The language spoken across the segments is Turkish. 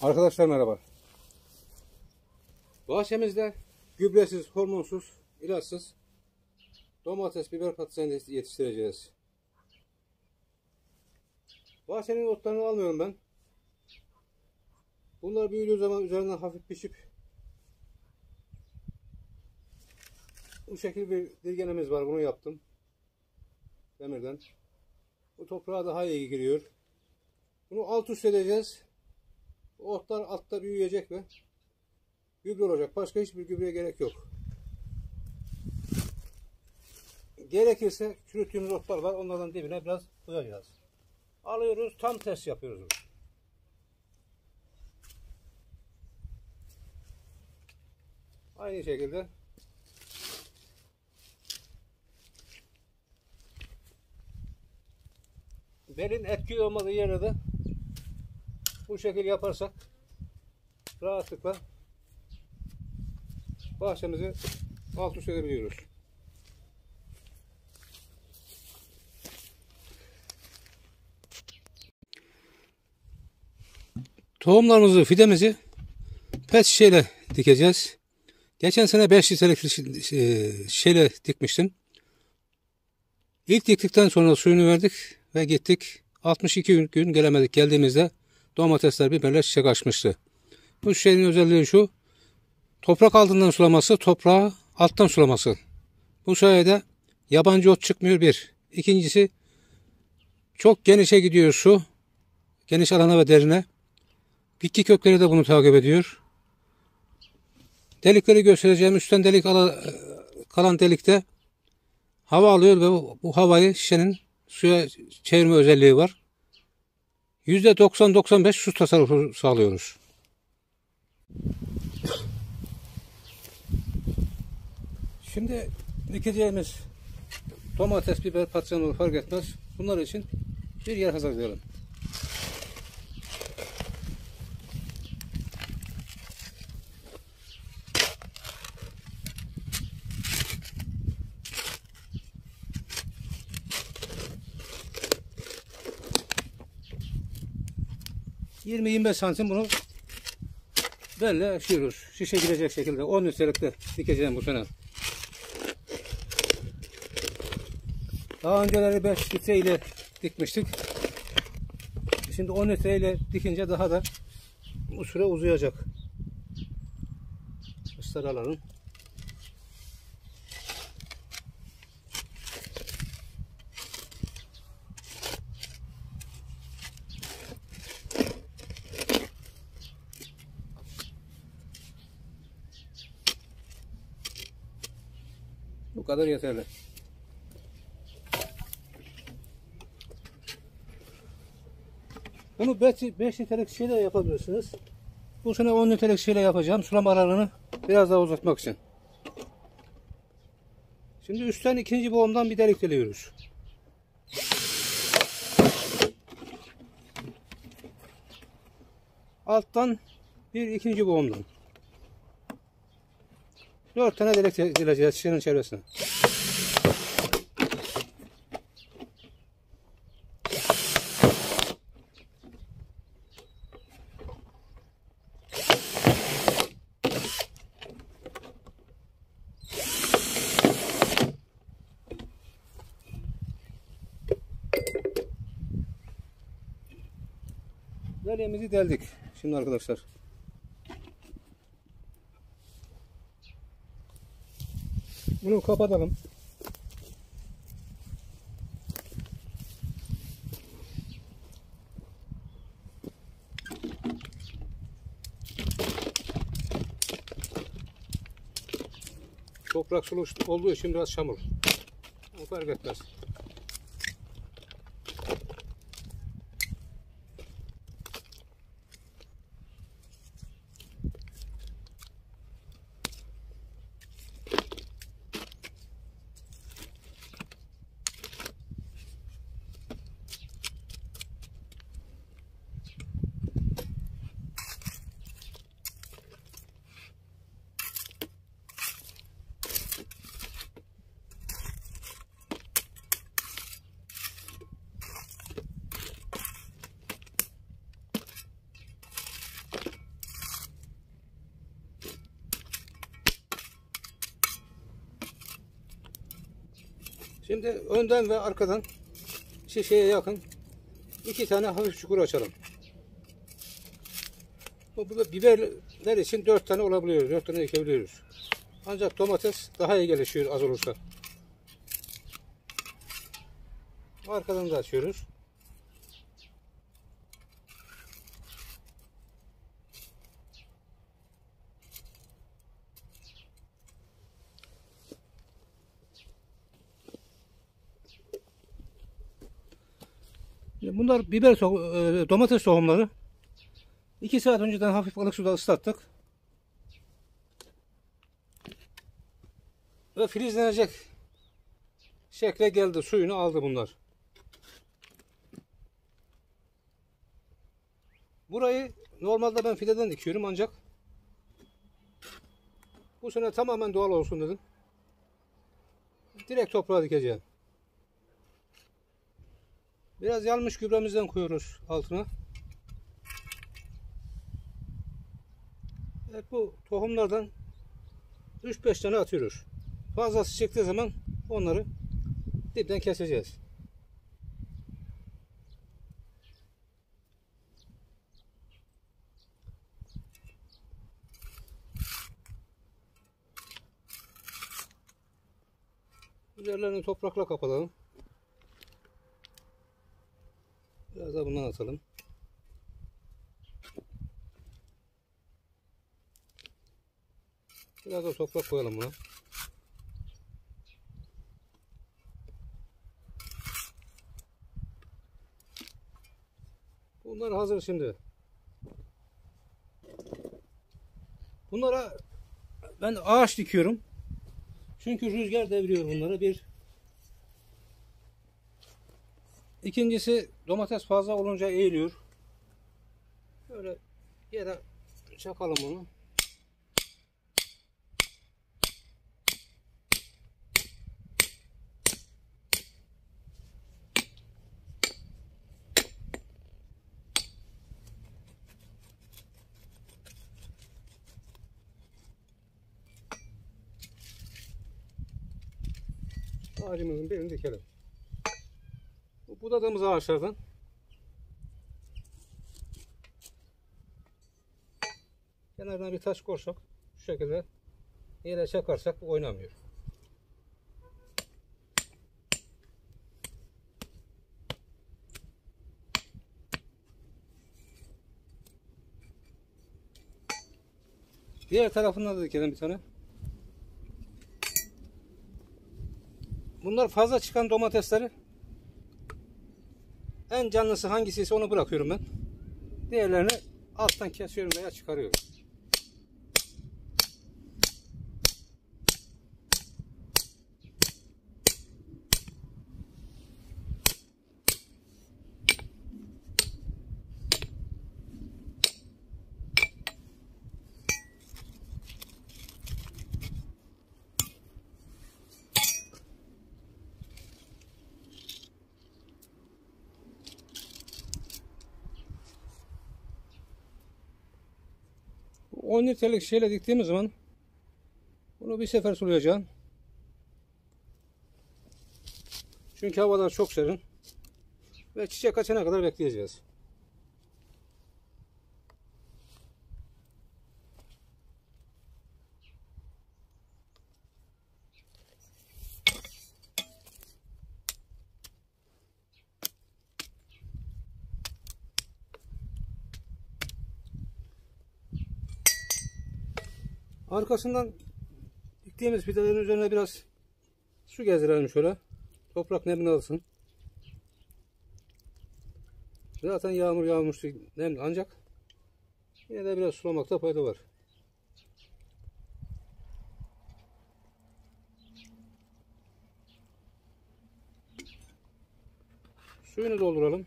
Arkadaşlar merhaba. Bahçemizde gübresiz, hormonsuz, ilaçsız domates, biber, patlıcan yetiştireceğiz. Bahçenin otlarını almıyorum ben. Bunlar büyüdüğü zaman üzerinden hafif pişip bu şekil bir dirgenemiz var. Bunu yaptım. Demirden. Bu toprağa daha iyi giriyor. Bunu alt üst edeceğiz. Otlar altta büyüyecek ve gübre olacak. Başka hiçbir gübreye gerek yok. Gerekirse çürüttüğümüz otlar var. Onlardan dibine biraz koyacağız. Alıyoruz. Tam test yapıyoruz. Aynı şekilde belin etki olmadığı yerde de bu şekilde yaparsak rahatlıkla bahçemizi alt üst edebiliyoruz. Tohumlarımızı, fidemizi pet şişeyle dikeceğiz. Geçen sene 5 litrelik e, şeyle dikmiştim. İlk diktikten sonra suyunu verdik ve gittik. 62 gün gelemedik. Geldiğimizde domatesler, biberler çiçek açmıştı. Bu şeyin özelliği şu. Toprak altından sulaması, toprağı alttan sulaması. Bu sayede yabancı ot çıkmıyor bir. İkincisi çok genişe gidiyor su. Geniş alana ve derine. Bitki kökleri de bunu takip ediyor. Delikleri göstereceğim. Üstten delik kalan delikte hava alıyor ve bu havayı şişenin suya çevirme özelliği var. %90-95 su tasarrufu sağlıyoruz. Şimdi dikeceğimiz domates, biber, patlıcan olur fark etmez. Bunlar için bir yer hazırlayalım. 20-25 santim bunu böyle aşıyoruz. Şişe girecek şekilde 10 litrelikte dikeceğim bu sene. Daha önceleri 5 litre ile dikmiştik. Şimdi 10 litre ile dikince daha da bu süre uzayacak. Alalım. Kadar yeterli. Bunu 5, 5 litrelik şeyle yapabilirsiniz. Bu sene 10 litrelik şeyle yapacağım. Sulama aralığını biraz daha uzatmak için. Şimdi üstten ikinci boğumdan bir delik deliyoruz. Alttan bir ikinci boğumdan. Dört tane delik deleceğiz şişenin çevresine. Deliğimizi deldik. Şimdi arkadaşlar Bunu kapatalım. Toprak sulu olduğu için biraz çamur. O fark etmez. Şimdi önden ve arkadan şişeye yakın iki tane hafif çukur açalım. Bu, bu biberler için dört tane olabiliyor. Dört tane ekebiliyoruz. Ancak domates daha iyi gelişiyor az olursa. Arkadan da açıyoruz. Bunlar biber to- e, domates tohumları. 2 saat önceden hafif ılık suda ıslattık. Ve filizlenecek şekle geldi. Suyunu aldı bunlar. Burayı normalde ben fideden dikiyorum ancak bu sene tamamen doğal olsun dedim. Direkt toprağa dikeceğim. Biraz yanmış gübremizden koyuyoruz altına. Evet bu tohumlardan 3-5 tane atıyoruz. Fazlası çıktığı zaman onları dipten keseceğiz. Üzerlerini toprakla kapatalım. Biraz da bundan atalım. Biraz da toprak koyalım buna. Bunlar hazır şimdi. Bunlara ben ağaç dikiyorum. Çünkü rüzgar deviriyor bunları. Bir İkincisi domates fazla olunca eğiliyor. Böyle yere çakalım bunu. Ağacımızın birini dikelim. Bu budadığımız ağaçlardan kenarına bir taş koysak şu şekilde yere çakarsak oynamıyor. Diğer tarafından da dikelim bir tane. Bunlar fazla çıkan domatesleri en canlısı hangisiyse onu bırakıyorum ben. Diğerlerini alttan kesiyorum veya çıkarıyorum. 10 litrelik şeyle diktiğimiz zaman bunu bir sefer sulayacağım. Çünkü havalar çok serin. Ve çiçek açana kadar bekleyeceğiz. Arkasından diktiğimiz fidelerin üzerine biraz su gezdirelim şöyle. Toprak nemini alsın. Zaten yağmur yağmıştı nemli ancak yine de biraz sulamakta fayda var. Suyunu dolduralım.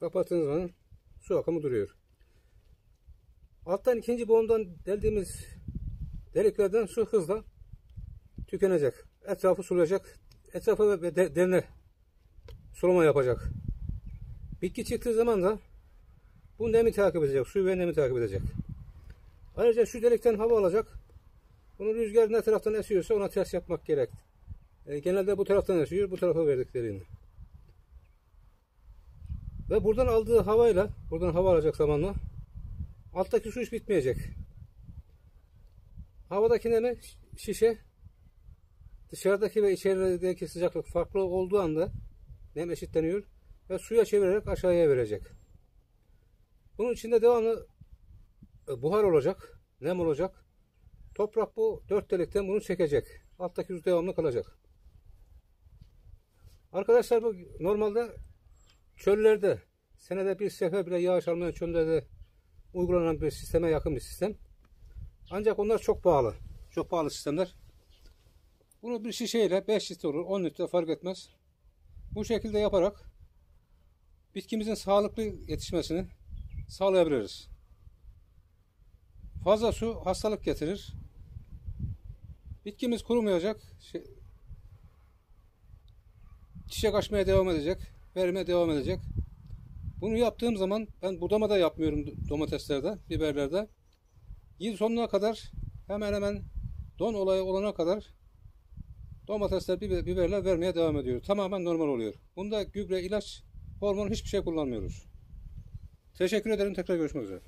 Kapattığınız zaman su akımı duruyor. Alttan ikinci boğumdan deldiğimiz deliklerden su hızla tükenecek. Etrafı sulayacak. Etrafı ve de, derine sulama yapacak. Bitki çıktığı zaman da bu nemi takip edecek. Suyu ve nemi takip edecek. Ayrıca şu delikten hava alacak. Bunu rüzgar ne taraftan esiyorsa ona ters yapmak gerek. E, genelde bu taraftan esiyor. Bu tarafa verdiklerini. Ve buradan aldığı havayla, buradan hava alacak zamanla alttaki su hiç bitmeyecek. Havadaki nemi şişe dışarıdaki ve içerideki sıcaklık farklı olduğu anda nem eşitleniyor ve suya çevirerek aşağıya verecek. Bunun içinde devamlı e, buhar olacak, nem olacak. Toprak bu dört delikten bunu çekecek. Alttaki su devamlı kalacak. Arkadaşlar bu normalde çöllerde senede bir sefer bile yağış almayan çöllerde uygulanan bir sisteme yakın bir sistem. Ancak onlar çok pahalı. Çok pahalı sistemler. Bunu bir şişeyle 5 litre olur, 10 litre fark etmez. Bu şekilde yaparak bitkimizin sağlıklı yetişmesini sağlayabiliriz. Fazla su hastalık getirir. Bitkimiz kurumayacak. Şey, çiçek açmaya devam edecek. Vermeye devam edecek. Bunu yaptığım zaman ben budama da yapmıyorum domateslerde, biberlerde. Yıl sonuna kadar hemen hemen don olayı olana kadar domatesler, biber, biberler vermeye devam ediyor. Tamamen normal oluyor. Bunda gübre, ilaç, hormon hiçbir şey kullanmıyoruz. Teşekkür ederim. Tekrar görüşmek üzere.